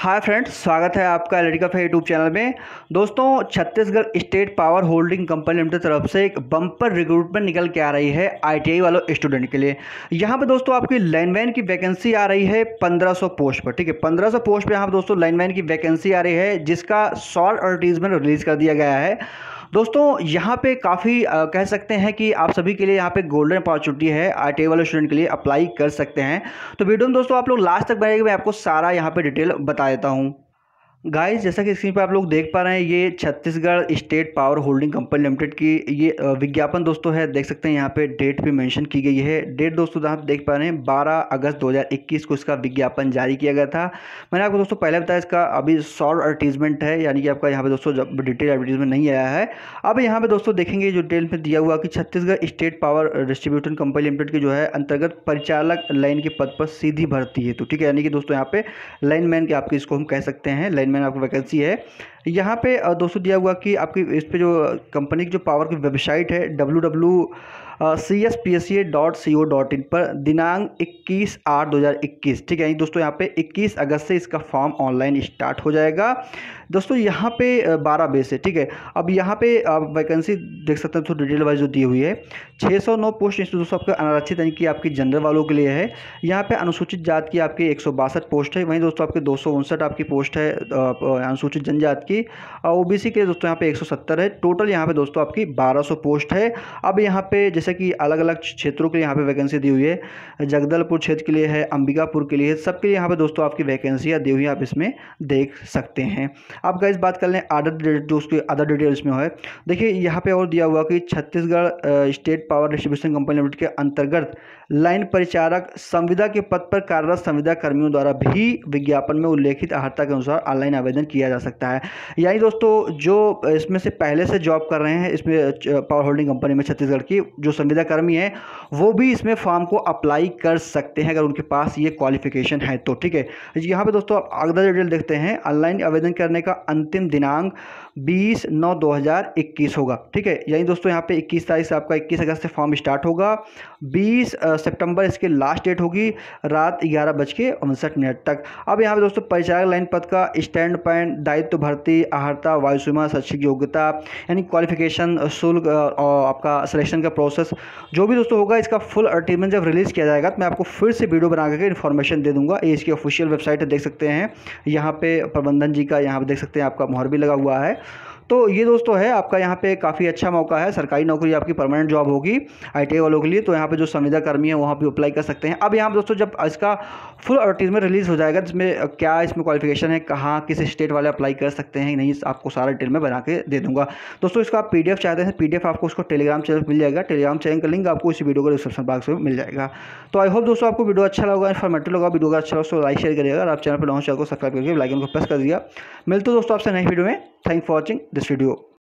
Hi friends, स्वागत है आपका लड़का फे यूट्यूब चैनल में। दोस्तों, Chhattisgarh state power holding company limited तरफ़ से एक बम्पर रिक्रूटमेंट निकल के आ रही है आईटीआई वालों स्टूडेंट के लिए। यहाँ पर दोस्तों आपकी लाइनमैन की वैकेंसी आ रही है 1500 पोस्ट पर, ठीक है? 1500 पोस्ट पर यहाँ पर दोस्तों लाइनमैन की वैकेंसी आ रही है, जिसका शॉर्ट एडवर्टीजमेंट रिलीज़ कर दिया गया है। दोस्तों, यहाँ पे काफ़ी कह सकते हैं कि आप सभी के लिए यहाँ पे गोल्डन अपॉर्चुनिटी है। आई वाले स्टूडेंट के लिए अप्लाई कर सकते हैं। तो वीडियो में दोस्तों, आप लोग लास्ट तक बनाएँगे मैं आपको सारा यहाँ पे डिटेल बता देता हूँ। गाइस जैसा कि स्क्रीन पर आप लोग देख पा रहे हैं, ये Chhattisgarh state power holding company limited की ये विज्ञापन दोस्तों है। देख सकते हैं यहाँ पे डेट भी मेंशन की गई है। डेट दोस्तों आप देख पा रहे हैं 12 अगस्त 2021 को इसका विज्ञापन जारी किया गया था। मैंने आपको दोस्तों पहले बताया, इसका अभी शॉर्ट एडवर्टीजमेंट है, यानी कि आपका यहाँ पे दोस्तों जब डिटेल एडवर्टीजमेंट नहीं आया है। अब यहाँ पे दोस्तों देखेंगे जो डिटेल में दिया हुआ कि Chhattisgarh state power distributor company limited की जो है, अंतर्गत परिचालक लाइन के पद पर सीधी भर्ती है तो ठीक है? यानी कि दोस्तों यहाँ पे लाइन मैन के आपके इसको हम कह सकते हैं, लाइन मैन आपकी वैकेंसी है। यहाँ पे दोस्तों दिया हुआ कि आपकी इस पे जो कंपनी की जो पावर की वेबसाइट है W W C S P S C A dot C O dot in पर दिनांक इक्कीस आठ दो हज़ार इक्कीस, ठीक है? दोस्तों यहाँ पे इक्कीस अगस्त से इसका फॉर्म ऑनलाइन स्टार्ट हो जाएगा। दोस्तों यहाँ पे बारह बेस है ठीक है? अब यहाँ पे आप वैकेंसी देख सकते हैं तो डिटेल वाइज जो दी हुई है। 609 पोस्ट दोस्तों आपका अनारक्षित, यानी कि आपकी जनरल वालों के लिए है। यहाँ पे अनुसूचित जात की आपकी एक सौ बासठ पोस्ट है। वहीं दोस्तों आपके दो सौ उनसठ आपकी पोस्ट है अनुसूचित जनजात की। और ओ के दोस्तों यहाँ पे एक सौ सत्तर है। टोटल यहाँ पे दोस्तों आपकी बारह सौ पोस्ट है। अब यहाँ पे जैसे कि अलग अलग क्षेत्रों के लिए यहाँ पे वैकेंसी दी हुई है। जगदलपुर क्षेत्र के लिए है, अंबिकापुर के लिए सबके लिए यहाँ पे दोस्तों आपकी वैकेंसियाँ दी हुई है आप इसमें देख सकते हैं। अब गाइस बात कर लें अदर उसके अदर डिटेल्स में है देखिए, यहाँ पे और दिया हुआ कि Chhattisgarh state power distribution company limited के अंतर्गत लाइन परिचारक संविदा के पद पर कार्यरत संविदा कर्मियों द्वारा भी विज्ञापन में उल्लेखित अर्हता के अनुसार ऑनलाइन आवेदन किया जा सकता है। यानी दोस्तों, जो इसमें से पहले से जॉब कर रहे हैं, इसमें पावर होल्डिंग कंपनी में छत्तीसगढ़ की, जो संविदा कर्मी है, वो भी इसमें फॉर्म को अप्लाई कर सकते हैं अगर उनके पास ये क्वालिफिकेशन है तो ठीक है? यहाँ पे दोस्तों, आप अगला डिटेल देखते हैं, ऑनलाइन आवेदन करने का अंतिम दिनांक 20 नौ 2021 होगा, ठीक है? यानी दोस्तों, यहाँ पे 21 तारीख से आपका 21 अगस्त से फॉर्म स्टार्ट होगा 20 सितंबर इसके लास्ट डेट होगी, रात ग्यारह बज के उनसठ मिनट तक। अब यहाँ पे दोस्तों परिचालक लाइन पद का स्टैंड पॉइंट, दायित्व भर्ती आहर्ता वायुसीमा शैक्षिक योग्यता, यानी क्वालिफिकेशन शुल्क और आपका सिलेक्शन का प्रोसेस जो भी दोस्तों होगा, इसका फुल अर्टीमेंट जब रिलीज़ किया जाएगा तो मैं आपको फिर से वीडियो बना करके इन्फॉर्मेशन दे दूँगा। ये इसकी ऑफिशियल वेबसाइट देख सकते हैं। यहाँ पे प्रबंधन जी का यहाँ पे देख सकते हैं, आपका मोहर भी लगा हुआ है। तो ये दोस्तों है, आपका यहाँ पे काफ़ी अच्छा मौका है, सरकारी नौकरी आपकी परमानेंट जॉब होगी आई वालों के लिए तो यहाँ पे जो संविदा कर्मी है, वहाँ पे अप्लाई कर सकते हैं। अब यहाँ दोस्तों जब इसका फुल एडवर्टीजमेंट रिलीज़ हो जाएगा, जिसमें क्या इसमें क्वालिफिकेशन है, कहाँ, किस स्टेट वाले अप्लाई कर सकते हैं, नहीं, आपको सारा डिटेल में बना के दे दूँगा। दोस्तों, इसका पी चाहते हैं पी आपको उसको टेलीग्राम चैनल मिल जाएगा। टेलीग्राम चैनल का लिंक आपको इस वीडियो को डिस्क्रिप्शन बॉक्स में मिल जाएगा। तो आई होप दोस्तों आपको वीडियो अच्छा लगा इन्फॉर्मेटिव लगा वीडियो का अच्छा लगा तो लाइक शेयर करिएगा। आप चैनल पर लॉन्च चैनल को सब्सक्राइब करके लाइकन को प्रेस कर दिया मिलते दोस्तों आपसे नई वीडियो में। Thank for watching this video